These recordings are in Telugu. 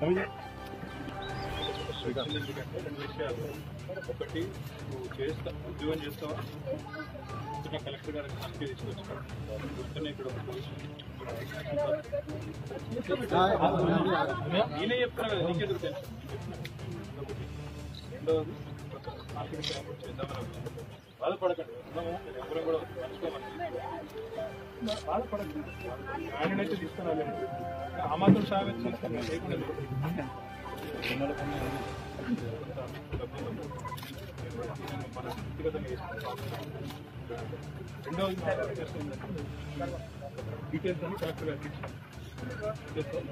రెండు విషయాలు ఒకటి నువ్వు చేస్తా ఉద్యోగం చేస్తావా ఇంకా కలెక్టర్ గారికి మనకి తీసుకొచ్చాను ఇక్కడ ఒక నేనే చెప్తున్నా కదా నీకెందుకు తెలుసు రెండవది మార్కెట్ అప్పుడు చేద్దామని వచ్చాను. బాధపడకండి ఉందాము, ఎవరు కూడా మర్చిపోమని బాధపడకండి ఆయననైతే తీసుకురాలేదు ఆ మాత్రం సాగం చేసుకున్నా లేకుండా మన వ్యక్తిగతంగా చేసుకుంటాం. రెండవది డీటెయిల్స్ అన్ని కలెక్టర్ గారికి ఇచ్చాం. చేస్తాం.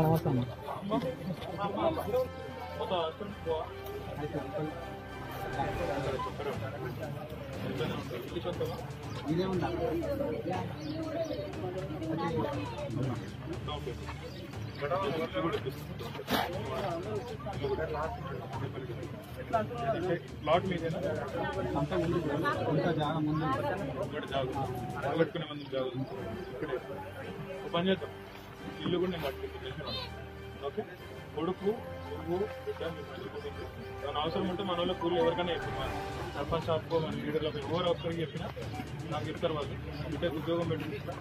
నమస్తే అన్న మొత్తం హాస్టల్ పో. ఇల్లు సొంతమా? ఓకే. ఇక్కడ ఇల్లు కూడా ఇప్పిస్తాం. ప్లాట్ మీదేనా అంతా ముందు ఇంకా జాగా ముందు ఇక్కడ జాగు నిలబెట్టుకునే మంది జాగు ఇక్కడే ఒక పని చేద్దాం ఇల్లు కూడా నేను పట్టుకుంటాను ఓకే? కొడుకు నువ్వు బిడ్డ అవసరం ఉంటే మన వాళ్ళ కూలి ఎవరికైనా చెప్పి మన సర్పంచ్ షాప్కో మన లీడర్లకు ఎవరు ఒక్కరికి చెప్పినా నాకు ఇస్తారు వాళ్ళు. బిడ్డకు ఉద్యోగం పెట్టి ఇస్తా.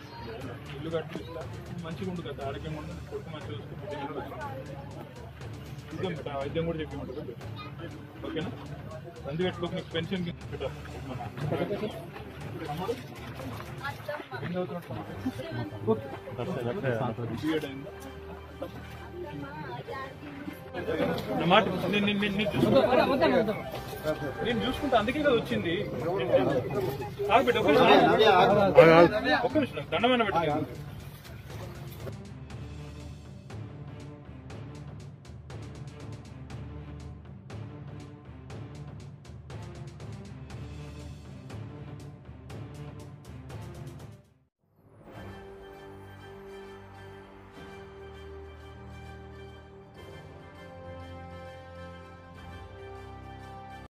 ఇల్లు కట్టి ఇస్తా. మంచిగా ఉంటుంది కదా. ఆరోగ్యంగా ఉంటుంది కొడుకు మంచిగా చూస్తే బిడ్డ. బిడ్డ వైద్యం కూడా చెప్పి ఉంటుంది ఓకేనా? రంది పెట్టుకోక నీకు పెన్షన్ ఏం చదువుతున్నాడు? అయిందా? నా మాట నేను చూసుకుంటా. నేను చూసుకుంటా. అందుకే కదా వచ్చింది. ఒక్క నిమిషం. ఒక్క నిమిషం. దండమైన పెట్టుకో